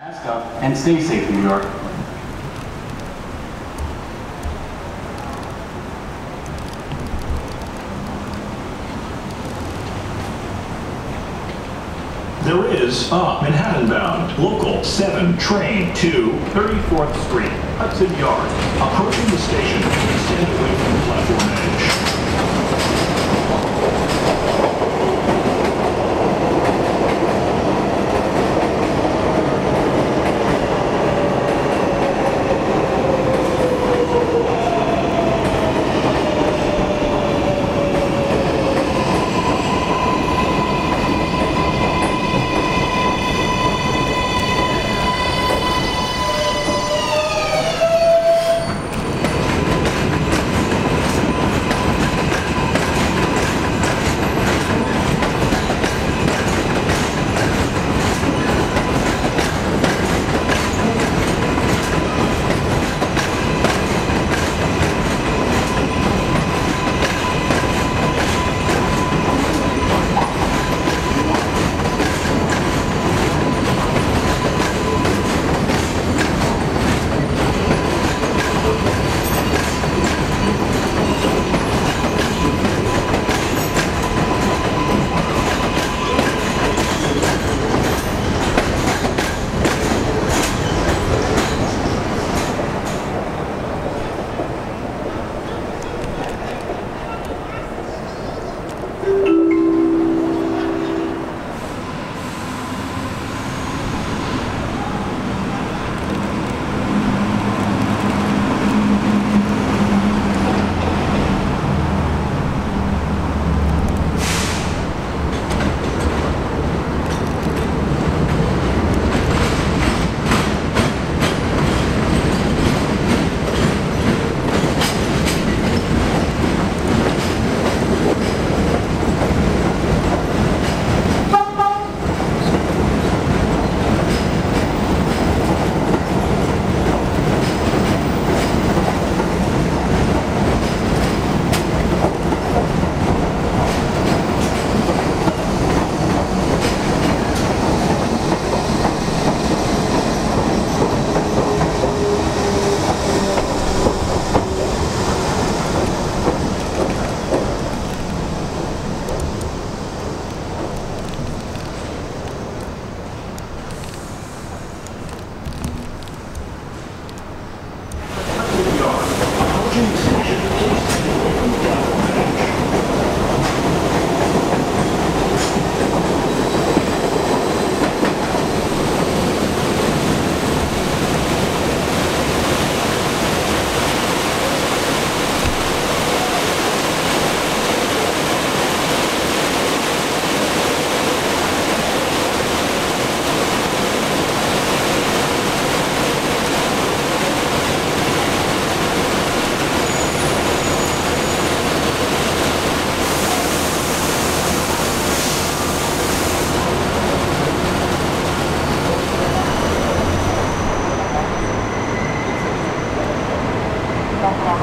Mask up and stay safe, New York. There is a Manhattan bound local 7 train to 34th Street, Hudson Yards. Approaching the station, stand away from the platform